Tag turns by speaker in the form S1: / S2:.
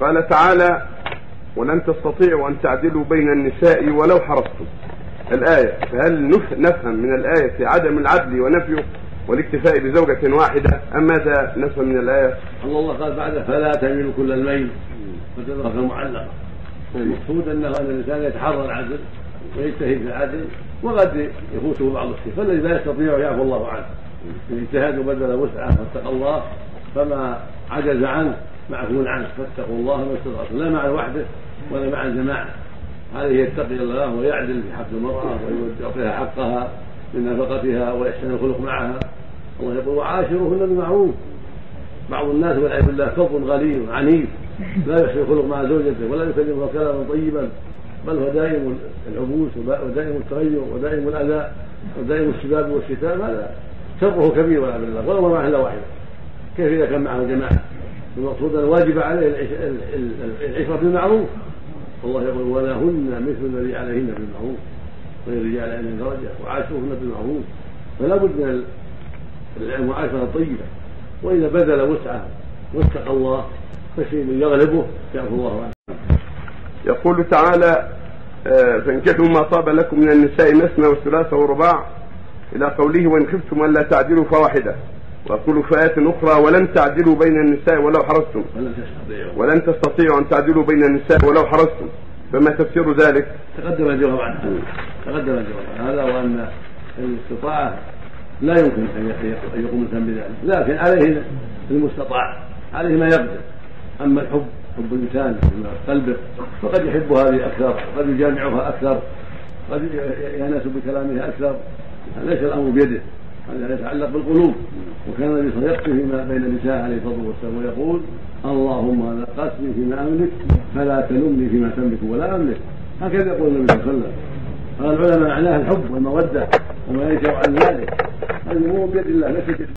S1: قال تعالى ولن تستطيعوا أن تعدلوا بين النساء ولو حرصتم الآية فهل نف- نفهم من الآية عدم العدل ونفيه والاكتفاء بزوجة واحدة؟ أم ماذا نفهم من الآية؟
S2: الله قال بعد فلا تميلوا كل الميل فتذرك المعلقه المقصود انه ان الإنسان يتحرى العدل ويجتهد في العدل وقد يفوته بعض الشيء فالذي لا يستطيع يعفو الله عنه. الاجتهاد وبذل وسعة واتقى الله فما عجز عنه. معفو عنه فاتقوا الله ما استطعتم. لا مع وحده ولا مع الجماعة. عليه يتقي الله ويعدل في حق المرأة ويعطيها حقها من نفقتها ويحسن الخلق معها. الله يقول وعاشروهن بمعروف. بعض الناس والعياذ بالله فظ غليظ عنيف لا يحسن الخلق مع زوجته ولا يكلمها كلاما طيبا بل هو دائم العبوس ودائم التغير ودائم الأذى ودائم الشباب والشتاء. هذا شره كبير والعياذ بالله. ولو معه الا واحدة. كيف إذا كان معه جماعة المقصود الواجب عليه العش- ال- ال- العشره بالمعروف. الله يقول ولهن مثل الذي عليهن بالمعروف وللرجال عليهن درجه وعاشروهن بالمعروف. فلا بد من ال- المعاشرة الطيبة. وإذا بذل وسعه واتقى الله فشيء يغلبه يعفو الله عنه.
S1: يقول تعالى آه، فانكحوا ما طاب لكم من النساء مثنى وثلاث ورباع إلى قوله وإن خفتم ألا تعدلوا فواحدة. ويقول في آية أخرى ولن تعدلوا بين النساء ولو حرصتم. ولن تستطيعوا. أن تعدلوا بين النساء ولو حرصتم. فما تفسير ذلك؟
S2: تقدم الجواب عنه تقدم الجواب عن هذا وأن الاستطاعة لا يمكن أن أن يقوم الإنسان بذلك. لكن عليه المستطاع عليه ما يقدر. أما الحب حب الإنسان قلبه فقد يحب هذه أكثر قد يجامعها أكثر قد يانس بكلامها أكثر. ليس الأمر بيده. هذا يتعلق بالقلوب. وكان النبي صلى الله عليه وسلم فيما بين النساء عليه الصلاة والسلام ويقول اللهم قسمي فيما أملك فلا تلمني فيما تملك ولا أملك. هكذا يقول النبي صلى الله عليه وسلم. قال العلماء معناه الحب والمودة وما ينشا عن ذلك. هذه امور بيد الله ليست